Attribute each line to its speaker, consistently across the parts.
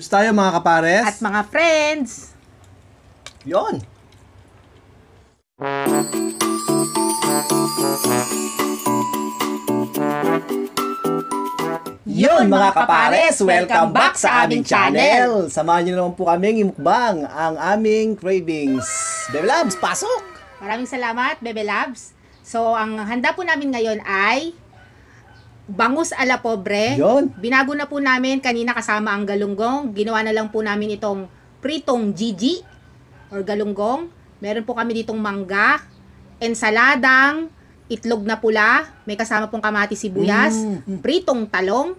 Speaker 1: Gusto tayo mga kapares?
Speaker 2: At mga friends.
Speaker 1: Yon. Yun mga kapares, welcome back sa aming channel. Samahan niyo naman po kaming imukbang ang aming cravings. Bebe Labs, pasok!
Speaker 2: Maraming salamat, Bebe Labs. So, ang handa po namin ngayon ay bangus a la pobre.
Speaker 1: Yun.
Speaker 2: Binago na po namin kanina kasama ang galunggong. Ginawa na lang po namin itong pritong Gigi or galunggong. Meron po kami ditong mangga, ensaladang, itlog na pula, may kasama pong kamati sibuyas,
Speaker 1: Mm.
Speaker 2: pritong talong,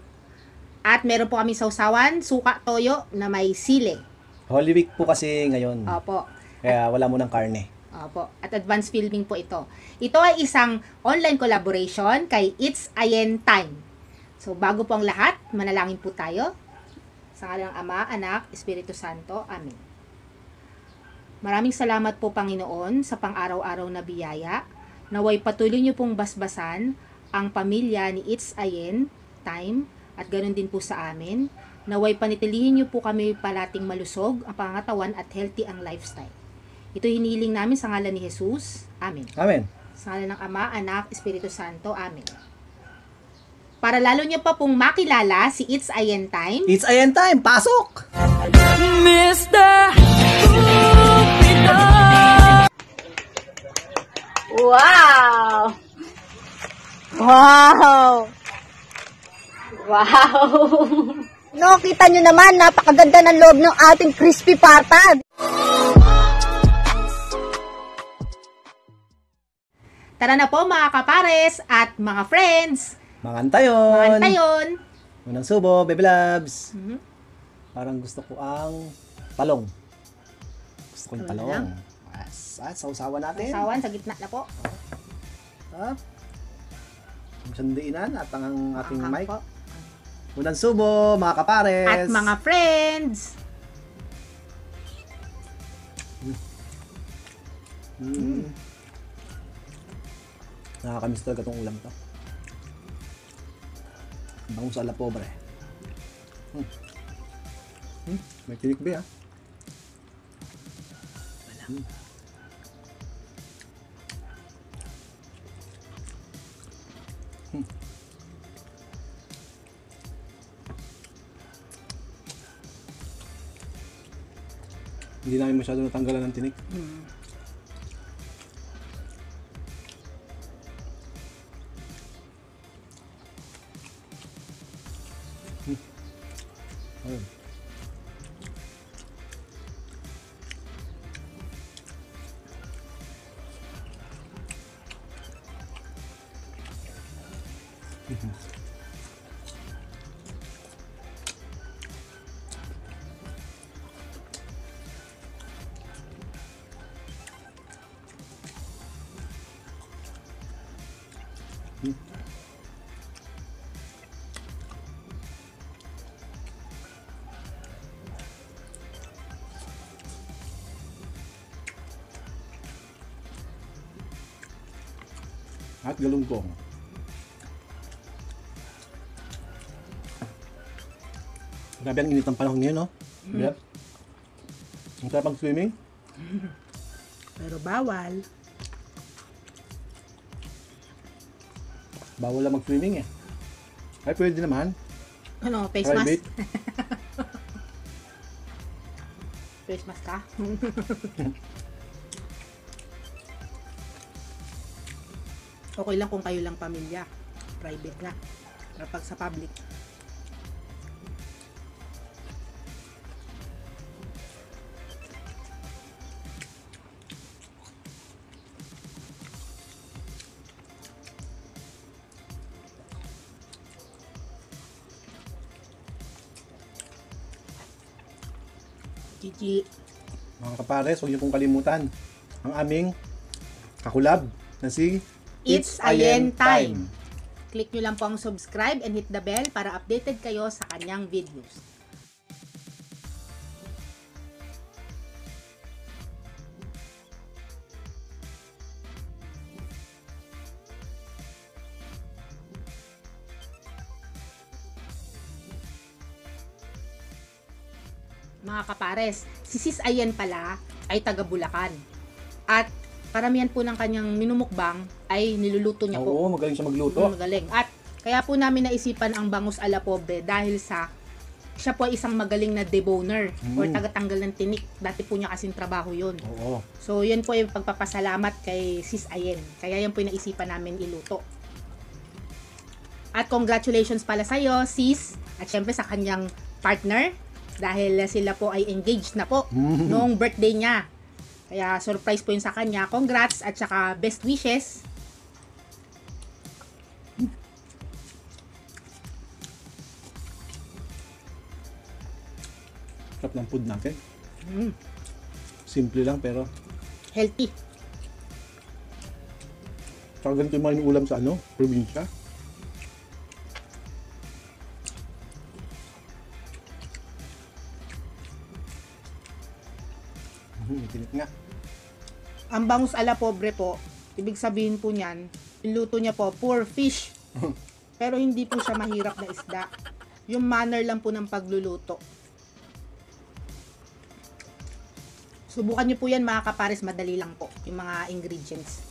Speaker 2: at meron po kami sausawan, suka toyo na may sile.
Speaker 1: Holy Week po kasi ngayon.
Speaker 2: Opo.
Speaker 1: Kaya wala mo ng karne.
Speaker 2: Opo. At advance filming po ito. Ito ay isang online collaboration kay It's Ayen Time. So, bago po ang lahat, manalangin po tayo. Sa ngalan ng Ama, Anak, Espiritu Santo. Amen. Maraming salamat po, Panginoon, sa pang-araw-araw na biyaya. Naway patuloy niyo pong basbasan ang pamilya ni It's Ayen Time at ganun din po sa amin. Naway panitilihin niyo po kami palating malusog ang pangatawan at healthy ang lifestyle. Ito hiniling namin sa ngalan ni Jesus. Amen.
Speaker 1: Amen.
Speaker 2: Sa ngalan ng Ama, Anak, Espiritu Santo. Amen. Para lalo niyo pa pong makilala si It's Ayen Time,
Speaker 1: It's ayan time, pasok!
Speaker 3: Mr. Cupido.
Speaker 4: Wow! Wow! Wow! No, kita nyo naman, napakaganda ng loob ng ating crispy pata.
Speaker 2: Tara na po mga kapares at mga friends.
Speaker 1: Mangantayon!
Speaker 2: Mga tayon.
Speaker 1: Unang subo, Bebe Labs.
Speaker 2: Mhm.
Speaker 1: Parang gusto ko ang talong. Gusto ko yung
Speaker 2: Talong
Speaker 1: Yes. At sausawan natin.
Speaker 2: Sawan sa gitna na po.
Speaker 1: Ha? Ang sandiinan at ang ating mic.
Speaker 2: po.
Speaker 1: Unang subo, mga kapares.
Speaker 2: At mga friends.
Speaker 1: Mm. Nakakamiss talaga itong ulam to. Bangus ala pobre. Hmm. Hmm. May tinik ba ah? Hmm. Hmm. Hindi namin masyado natanggalan ng tinik. Ayun. Galunggong. Grabe ang init ng panahon ngayon, no? Yep. Ang sarap ang swimming.
Speaker 2: Pero bawal.
Speaker 1: Bawal lang mag-swimming eh. Ay, pwede naman.
Speaker 2: Ano, face mask?
Speaker 1: Private.
Speaker 2: Face mask ka? okay lang kung kayo lang pamilya. Private na. Pero pag sa public, Gigi.
Speaker 1: Mga kapares, huwag niyo pong kalimutan ang aming kakulab na si
Speaker 2: It's Ayen Time. Click nyo lang po ang subscribe and hit the bell para updated kayo sa kanyang videos. mga kapares. Si Sis Ayen pala ay taga Bulacan. At karamihan po ng kanyang minumukbang ay niluluto niya po.
Speaker 1: Oo, magaling siya magluto.
Speaker 2: Mm, Magaling. At kaya po namin naisipan ang bangus ala pobre dahil sa siya po ay isang magaling na deboner or
Speaker 1: Mm.
Speaker 2: tagatanggal ng tinik. Dati po niya kasing trabaho yun.
Speaker 1: Oo.
Speaker 2: So, yun po yung pagpapasalamat kay Sis Ayen. Kaya yan po yung naisipan namin iluto. At congratulations pala sa'yo, Sis. At syempre sa kanyang partner. Dahil sila po ay engaged na po noong birthday niya. Kaya surprise po yun sa kanya. Congrats at saka best wishes.
Speaker 1: Sarap ng food natin.
Speaker 2: Mm,
Speaker 1: Simple lang pero
Speaker 2: healthy.
Speaker 1: Saka ganito yung mga inuulam sa ano, probinsya.
Speaker 2: Ang bangus ala pobre po, ibig sabihin po niyan, iluto niya po, poor fish. Pero hindi po siya mahirap na isda. Yung manner lang po ng pagluluto. Subukan niyo po yan mga kapares, madali lang po. Yung mga ingredients.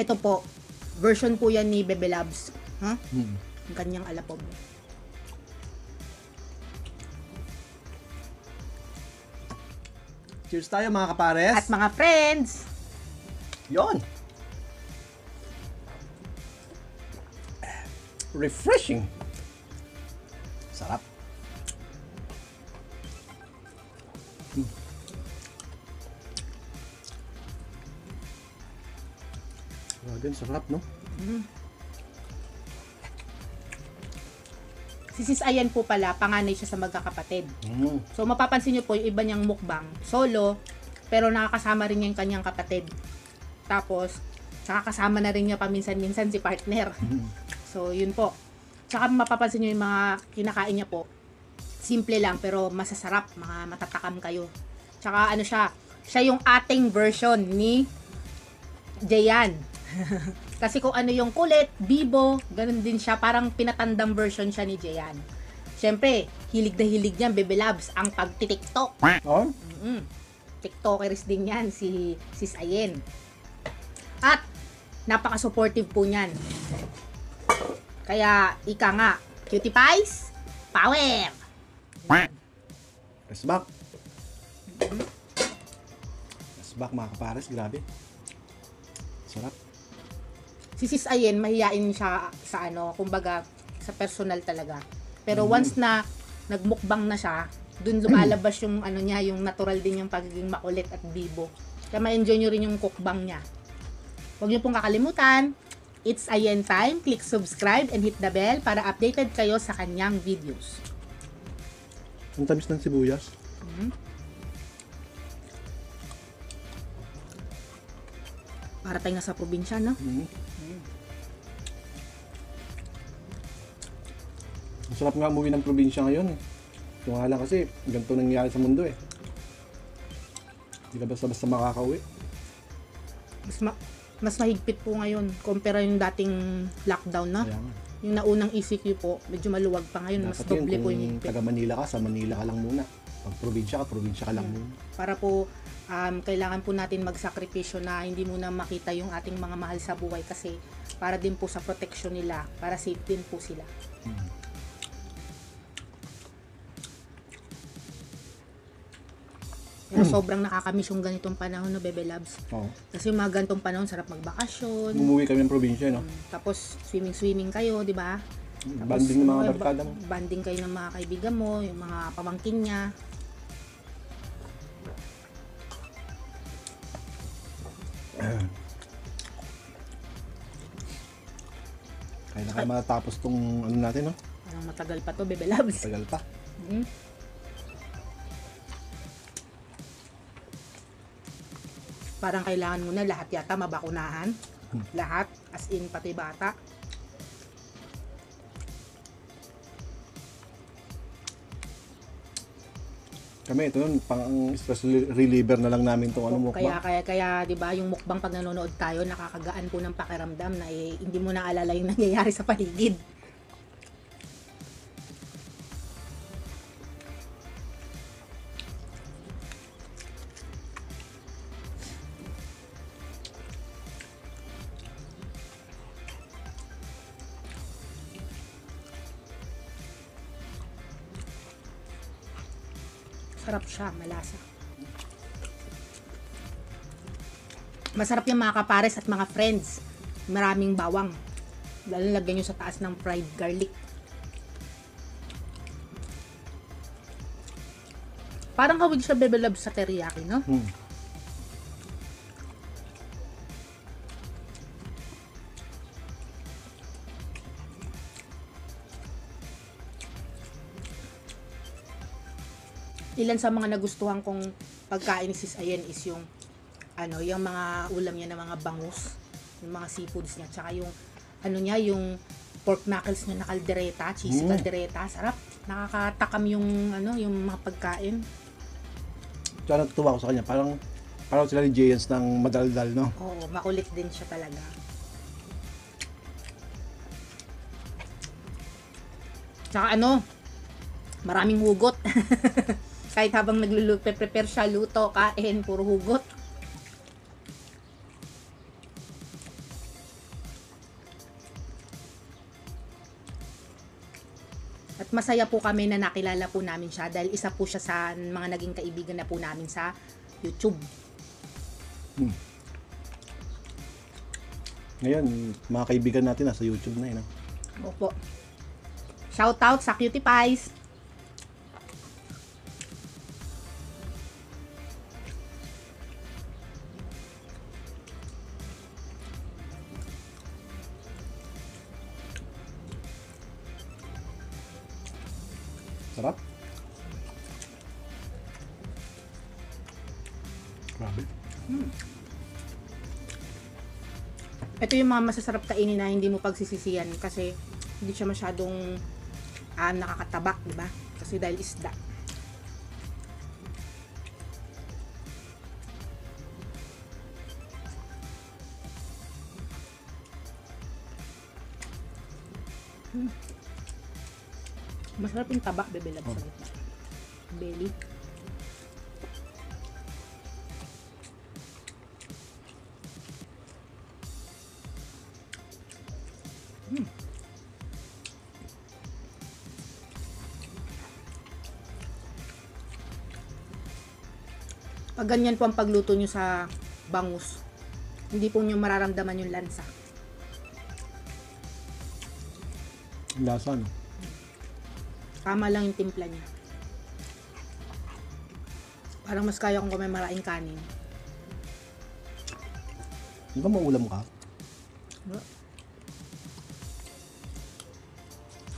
Speaker 2: Ito po, version po yan ni Bebe Labs. Ha?
Speaker 1: Hmm.
Speaker 2: Ang kanyang alapob.
Speaker 1: Cheers tayo mga kapares.
Speaker 2: At mga friends,
Speaker 1: Yon. Refreshing. Sarap. Hmm. Grabe, sarap, no?
Speaker 2: Si Sis Ayan po pala, panganay siya sa magkakapatid.
Speaker 1: Mm.
Speaker 2: So mapapansin niyo po yung iba niyang mukbang, solo, pero nakakasama rin niya yung kanyang kapatid. Tapos, saka kasama na rin niya paminsan-minsan si partner. So, yun po. Tsaka mapapansin niyo yung mga kinakain niya po, simple lang pero masasarap, mga matatakam kayo. Tsaka ano siya, siya yung ating version ni Jayan. Kasi kung ano yung kulit, bibo, ganun din siya. Parang pinatandang version siya ni Jayan. Siyempre, hilig na hilig niyan, Bebe Labs, ang pagtitiktok.
Speaker 1: Oh?
Speaker 2: Mm. TikTokers din yan, si Sis Ayen. At, napaka-supportive po niyan. Kaya, ika nga, cutie pies, power!
Speaker 1: Let's back. Let's back mga kapares, grabe. Sarap.
Speaker 2: Si Sis Ayen, mahiyain siya sa ano, kumbaga, sa personal talaga. Pero once na nagmukbang na siya, dun lumalabas yung ano niya, yung natural din yung pagiging makulit at bibo. Kaya ma-enjoy nyo rin yung cookbang niya. Huwag niyo pong kakalimutan, it's Ayen time. Click subscribe and hit the bell para updated kayo sa kanyang videos.
Speaker 1: Ang tamis ng sibuyas.
Speaker 2: Para tayo nasa probinsya, no?
Speaker 1: Mm. Ang sarap nga umuwi ng probinsya ngayon. Ito nga lang kasi, ganito nangyayari sa mundo eh. Hindi ka basta-basta makakauwi.
Speaker 2: Mas, ma- mas mahigpit po ngayon compare yung dating lockdown, no?
Speaker 1: Kaya nga.
Speaker 2: Yung naunang ECQ po, medyo maluwag pa ngayon, mas
Speaker 1: Dapat yun,
Speaker 2: doble po yung higpit.
Speaker 1: taga Manila ka, sa Manila ka lang muna. Pag probinsya ka, probinsya ka lang
Speaker 2: Hmm.
Speaker 1: muna.
Speaker 2: para po um, kailangan po natin magsakripisyo na hindi muna makita yung ating mga mahal sa buhay kasi para din po sa protection nila, para safe din po sila. Pero sobrang nakakamiss yung ganitong panahon no, Bebe Labs.
Speaker 1: Oo.
Speaker 2: Kasi yung mga ganitong panahon, sarap magbakasyon.
Speaker 1: Umuwi kami ng probinsya, no?
Speaker 2: Tapos swimming-swimming kayo, di ba? Tapos,
Speaker 1: Banding ng mga
Speaker 2: ba-
Speaker 1: barkada mo.
Speaker 2: Banding kayo ng mga kaibigan mo, yung mga pamangkin niya.
Speaker 1: Kaya na kayo matatapos tong ano natin, no?
Speaker 2: Parang matagal pa to, Bebe Labs.
Speaker 1: Tagal pa.
Speaker 2: Mm. Parang kailangan mo na lahat yata mabakunahan. Lahat, as in pati bata.
Speaker 1: Kami, ito yun, pang stress reliever na lang namin itong ano mo.
Speaker 2: Kaya, kaya, kaya, di ba, yung mukbang pag nanonood tayo, nakakagaan po ng pakiramdam na eh, hindi mo na alala yung nangyayari sa paligid. Sarap siya, malasa. Masarap yung mga kapares at mga friends. Maraming bawang. Lalo lagyan nyo sa taas ng fried garlic. Parang kawig siya bebe love sa teriyaki, no?
Speaker 1: Hmm.
Speaker 2: Ilan sa mga nagustuhan kong pagkain ni Sis Ayen is yung ano, yung mga ulam niya ng mga bangus, yung mga seafoods niya, tsaka yung ano niya, yung pork knuckles niya na kaldereta, cheesy
Speaker 1: Mm.
Speaker 2: kaldereta, sarap. Nakakatakam yung ano, yung mga pagkain.
Speaker 1: Tsaka natutuwa ko sa kanya, parang parang sila ni Jayens ng madaldal, no?
Speaker 2: Oo, makulit din siya talaga. Tsaka ano, maraming hugot. Kahit habang nagluluto, prepare siya, luto, kain, puro hugot. At masaya po kami na nakilala po namin siya dahil isa po siya sa mga naging kaibigan na po namin sa YouTube.
Speaker 1: Ngayon, mga kaibigan natin nasa YouTube na eh, no?
Speaker 2: Opo. Shout out sa Cutie Pies. Ito yung mga masasarap kainin na hindi mo pagsisisiyan kasi hindi siya masyadong ah, nakakataba, di ba? Kasi dahil isda. Hmm. Masarap yung taba, bebe love sa gitna. Belly. Pag ganyan po ang pagluto nyo sa bangus, hindi po nyo mararamdaman yung lansa.
Speaker 1: Lasa, no?
Speaker 2: Tama lang yung timpla niya. Parang mas kaya kong kumain maraming kanin.
Speaker 1: Di ba maulam ka?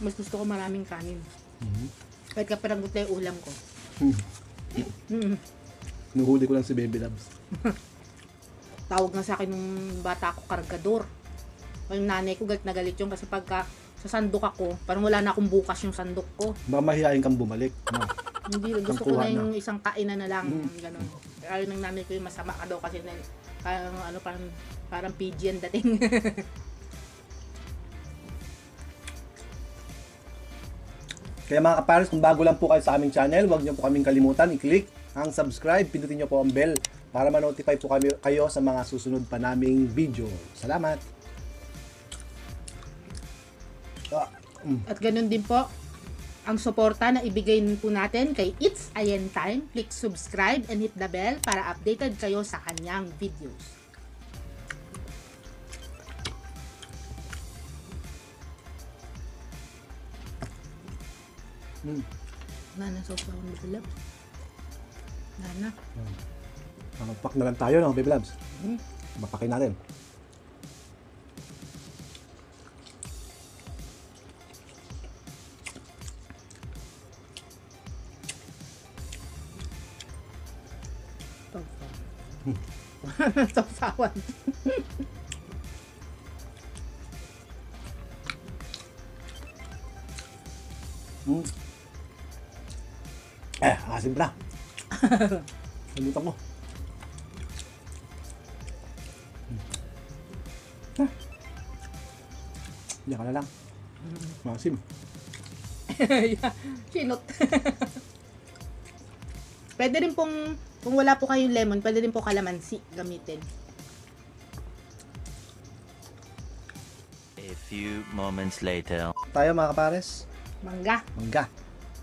Speaker 2: Mas gusto ko maraming kanin.
Speaker 1: Mhm.
Speaker 2: Kahit kapiragot na yung ulam ko.
Speaker 1: Hmm.
Speaker 2: Mm.
Speaker 1: Nuhuli ko lang si Baby Loves.
Speaker 2: Tawag nga sa akin nung bata ako, kargador. Yung nanay ko galit na galit yung kasi pagka sa sandok ako, parang wala na akong bukas yung sandok ko.
Speaker 1: Baka mahihain kang bumalik. No?
Speaker 2: Hindi, gusto ko na
Speaker 1: na.
Speaker 2: yung isang kainan na lang,
Speaker 1: Mm.
Speaker 2: ganun. Ayaw ng nanay ko yung masama ka daw kasi na, parang, ano, parang, parang PG ang dating.
Speaker 1: Kaya mga kapares, kung bago lang po kayo sa aming channel, huwag niyo po kaming kalimutan i-click ang subscribe, pindutin niyo po ang bell para ma-notify po kami, kayo sa mga susunod pa naming video. Salamat! Ah, mm.
Speaker 2: At ganun din po, ang suporta na ibigay po natin kay It's Ayen Time. Click subscribe and hit the bell para updated kayo sa kanyang videos.
Speaker 1: Mm.
Speaker 2: Nana, so pa akong nagalap. Nana.
Speaker 1: Ah, na lang tayo, no, Baby Loves?
Speaker 2: Hmm.
Speaker 1: Mapakin natin.
Speaker 2: Tawsawan. Tawsawan.
Speaker 1: Mm. Eh, asim na. Nalimutan ko. Hmm. Ah. Diyan ka na lang. Masim.
Speaker 2: Sinot. pwede rin pong, kung wala po kayong lemon, pwede rin po kalamansi gamitin.
Speaker 5: A few moments later.
Speaker 1: Tayo mga kapares.
Speaker 2: Mangga.
Speaker 1: Mangga.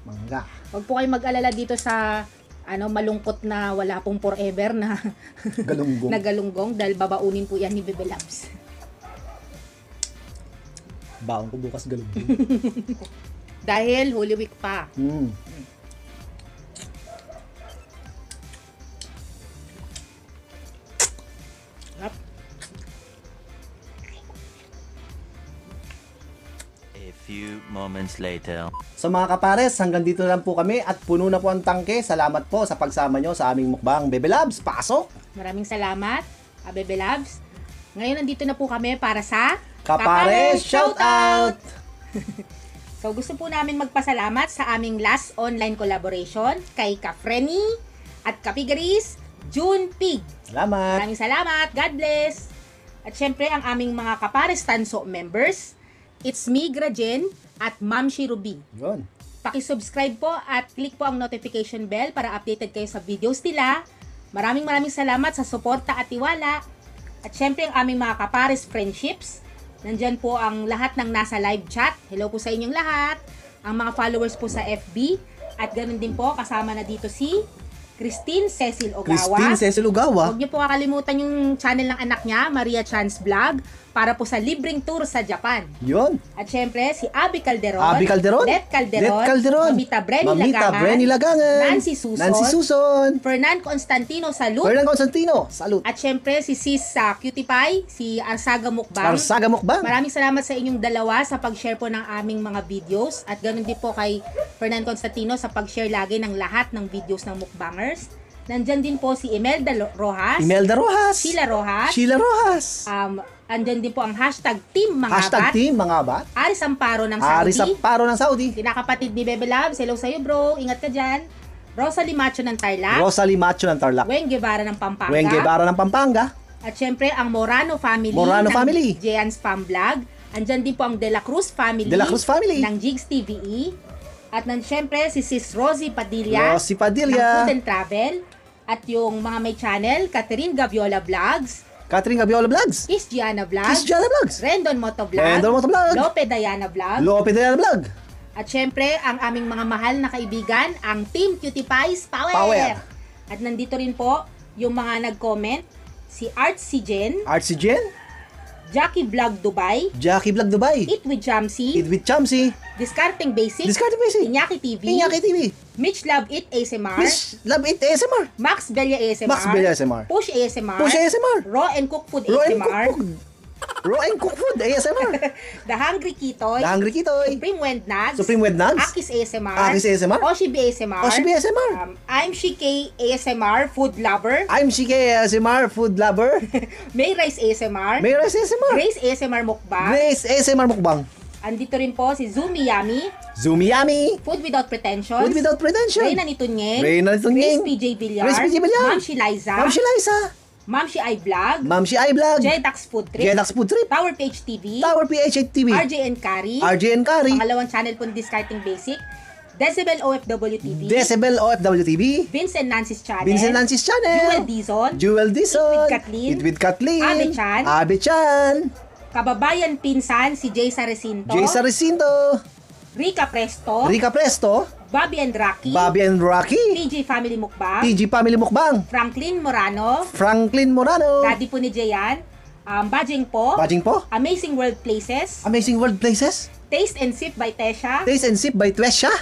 Speaker 1: Mangga.
Speaker 2: Huwag po kayong mag-alala dito sa ano malungkot na wala pong forever na
Speaker 1: Galunggong.
Speaker 2: nagalunggong dahil babaunin po yan ni Bebe Labs.
Speaker 1: Baon ko bukas galunggong.
Speaker 2: Dahil Holy Week pa.
Speaker 1: mm.
Speaker 5: Few moments later.
Speaker 1: So mga kapares, hanggang dito na lang po kami at puno na po ang tangke. Salamat po sa pagsama nyo sa aming mukbang. Bebe Labs, pasok!
Speaker 2: Maraming salamat, ah, Bebe Labs. Ngayon nandito na po kami para sa
Speaker 1: Kapares, shout out!
Speaker 2: So gusto po namin magpasalamat sa aming last online collaboration kay Kafreni at Kapigaris, June Pig.
Speaker 1: Salamat!
Speaker 2: Maraming salamat. God bless. At syempre, ang aming mga Kapares Tanso members, it's me, Grajen, at Ma'am Ruby.
Speaker 1: Yun.
Speaker 2: Pakisubscribe po at click po ang notification bell para updated kayo sa videos nila. Maraming maraming salamat sa suporta at tiwala. At syempre, ang aming mga Kapares Friendships, nandyan po ang lahat ng nasa live chat. Hello po sa inyong lahat. Ang mga followers po sa FB. At ganun din po, kasama na dito si Christine Cecil Ogawa.
Speaker 1: Christine Cecil Ugawa.
Speaker 2: Huwag niyo po kakalimutan yung channel ng anak niya, Maria Chance Vlog, para po sa libreng tour sa Japan.
Speaker 1: Yun.
Speaker 2: At syempre, si Abby Calderon,
Speaker 1: Abi Calderon.
Speaker 2: Let Calderon,
Speaker 1: Let Calderon.
Speaker 2: Mamita Brenny
Speaker 1: Mamita
Speaker 2: Lagangan,
Speaker 1: Brenny Lagangan.
Speaker 2: Nancy Suson,
Speaker 1: Nancy Suson.
Speaker 2: Fernan Constantino Salud,
Speaker 1: Fernan Constantino. Salute.
Speaker 2: at syempre si Sis sa Cutie Pie, si Arsaga Mukbang.
Speaker 1: Arsaga Mukbang.
Speaker 2: Maraming salamat sa inyong dalawa sa pag-share po ng aming mga videos at ganun din po kay Fernan Constantino sa pag-share lagi ng lahat ng videos ng mukbangers. Nandyan din po si Imelda Rojas,
Speaker 1: Imelda Rojas.
Speaker 2: Sheila Rojas,
Speaker 1: Sheila Rojas.
Speaker 2: um, andyan din po ang hashtag Team Mga
Speaker 1: Hashtag
Speaker 2: Bat,
Speaker 1: team mga bat.
Speaker 2: Aris Amparo ng
Speaker 1: Ari sa
Speaker 2: Saudi,
Speaker 1: paro ng Saudi.
Speaker 2: kinakapatid ni Bebe Labs, hello sa'yo bro, ingat ka dyan. Rosalie Macho ng Tarlac,
Speaker 1: Rosalie Macho ng Tarlac.
Speaker 2: Weng Guevara ng Pampanga,
Speaker 1: Weng Guevara ng Pampanga.
Speaker 2: at syempre ang Morano family
Speaker 1: Morano family.
Speaker 2: Jean's Fam Vlog. Andyan din po ang De La Cruz family,
Speaker 1: De La Cruz family.
Speaker 2: ng Jigs TVE. At nan syempre si Sis Rosie Padilla,
Speaker 1: Rosie
Speaker 2: ng
Speaker 1: Padilla.
Speaker 2: Food and Travel. At yung mga may channel, Catherine Gaviola Vlogs,
Speaker 1: Catherine Gabiola Vlogs.
Speaker 2: Kiss Gianna Vlog,
Speaker 1: Kiss Jana Vlogs.
Speaker 2: Rendon Moto Vlog,
Speaker 1: Rendon Moto Vlog.
Speaker 2: Lope Diana Vlog,
Speaker 1: Lope de Vlog.
Speaker 2: At syempre, ang aming mga mahal na kaibigan, ang Team Cutie Pies Power!
Speaker 1: Power.
Speaker 2: At nandito rin po yung mga nag-comment, si Art si Jen,
Speaker 1: Artsy Jen.
Speaker 2: Jackie Vlog Dubai,
Speaker 1: Jackie Vlog Dubai.
Speaker 2: Eat with Jamsi,
Speaker 1: Eat with Chamsi.
Speaker 2: Discarding Basics,
Speaker 1: Discard Basic.
Speaker 2: Inyaki TV,
Speaker 1: Inyaki TV.
Speaker 2: Mitch Love It ASMR,
Speaker 1: Miss Love It ASMR.
Speaker 2: Max Belia ASMR,
Speaker 1: Max Belia ASMR.
Speaker 2: Push ASMR,
Speaker 1: Push ASMR.
Speaker 2: Raw and Cook Food
Speaker 1: Raw and
Speaker 2: ASMR,
Speaker 1: Cook Food. Raw and Cook Food ASMR.
Speaker 2: The Hungry Kitoy,
Speaker 1: The Hungry Kitoy.
Speaker 2: Supreme Wendnags,
Speaker 1: Supreme Wendnags.
Speaker 2: Akis ASMR,
Speaker 1: Akis ASMR.
Speaker 2: Oshibi ASMR,
Speaker 1: Oshibi ASMR.
Speaker 2: um, I'm Shike ASMR, Food Lover,
Speaker 1: I'm CK ASMR, food lover.
Speaker 2: May Rice ASMR,
Speaker 1: Mayroon ASMR.
Speaker 2: Grace ASMR Mukbang,
Speaker 1: Grace ASMR Mukbang.
Speaker 2: andito rin po si Zumi Yami,
Speaker 1: Zoomy Yummy.
Speaker 2: Food Without Pretensions,
Speaker 1: Food without pretension.
Speaker 2: Reyna Nitunyeng,
Speaker 1: Reyna Nitunyeng.
Speaker 2: Chris PJ Villar,
Speaker 1: Chris PJ Villar.
Speaker 2: Ma'am Shi Liza,
Speaker 1: Ma'am si Liza.
Speaker 2: Ma'am Shi I Vlog,
Speaker 1: Ma'am si iVlog.
Speaker 2: Jedax Food Trip,
Speaker 1: Jedax Food Trip.
Speaker 2: Tower Page TV,
Speaker 1: Tower PH TV.
Speaker 2: RJN Kari,
Speaker 1: RJN Kari.
Speaker 2: pangalawang channel po ng Discarding Basic, Decibel OFW TV,
Speaker 1: Decibel OFW TV.
Speaker 2: Vince and Nancy's Channel,
Speaker 1: Vincent Nancy's Channel.
Speaker 2: Jewel Dizon,
Speaker 1: Jewel Dizon.
Speaker 2: Eat with Kathleen.
Speaker 1: Eat with Kathleen.
Speaker 2: Abe Chan.
Speaker 1: Abe Chan.
Speaker 2: Kababayan Pinsan, si Jay Sarecinto,
Speaker 1: Jay Sarecinto.
Speaker 2: Rica Presto,
Speaker 1: Rica Presto.
Speaker 2: Bobby and Rocky,
Speaker 1: Bobby and Rocky.
Speaker 2: PG Family Mukbang,
Speaker 1: PG Family Mukbang.
Speaker 2: Franklin Morano,
Speaker 1: Franklin Morano.
Speaker 2: Daddy po ni Jayan, um, Bajing po,
Speaker 1: Bajing po.
Speaker 2: Amazing World Places,
Speaker 1: Amazing World Places.
Speaker 2: Taste and Sip by Tesha,
Speaker 1: Taste and Sip by Twesha.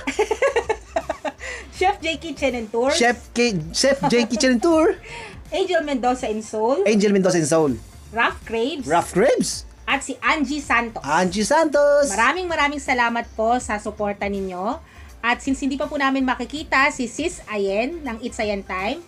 Speaker 2: Chef J Kitchen and Tours,
Speaker 1: Chef K Chef J Kitchen and Tour.
Speaker 2: Angel Mendoza and Soul,
Speaker 1: Angel Mendoza and Soul.
Speaker 2: Ralph Craves,
Speaker 1: Rough Cribs.
Speaker 2: at si Angie Santos.
Speaker 1: Angie Santos.
Speaker 2: Maraming maraming salamat po sa suporta ninyo. At since hindi pa po namin makikita si Sis Ayen ng It's Ayen Time,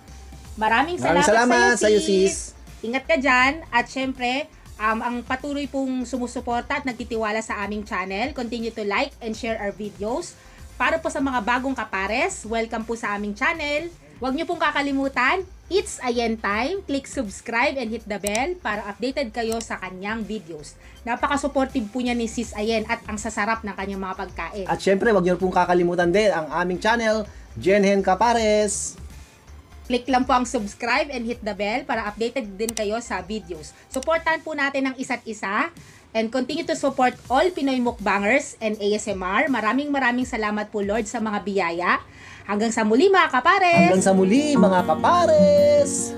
Speaker 2: maraming
Speaker 1: Maraming
Speaker 2: salamat,
Speaker 1: salamat
Speaker 2: sa iyo, sis.
Speaker 1: sis.
Speaker 2: Ingat ka dyan. At syempre, um, ang patuloy pong sumusuporta at nagtitiwala sa aming channel. Continue to like and share our videos. Para po sa mga bagong kapares, welcome po sa aming channel. Huwag niyo pong kakalimutan, it's Ayen Time. Click subscribe and hit the bell para updated kayo sa kanyang videos. Napaka-supportive po niya ni Sis Ayen at ang sasarap ng kanyang mga pagkain.
Speaker 1: At syempre, wag niyo pong kakalimutan din ang aming channel, Jenhen Capares.
Speaker 2: Click lang po ang subscribe and hit the bell para updated din kayo sa videos. Supportan po natin ang isa't isa and continue to support all Pinoy mukbangers and ASMR. Maraming maraming salamat po Lord sa mga biyaya. Hanggang sa muli mga kapares!
Speaker 1: Hanggang sa muli, mga kapares!